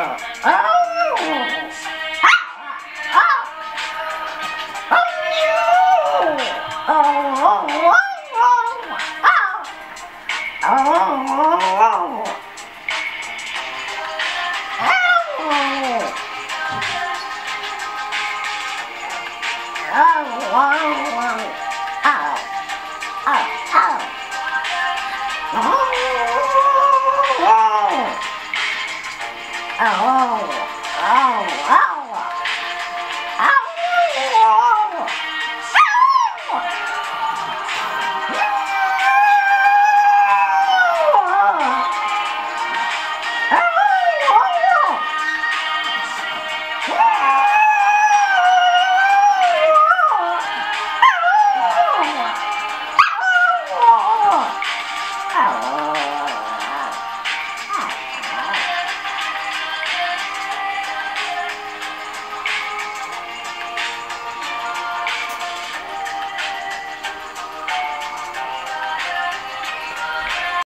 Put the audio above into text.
Oh. Oh.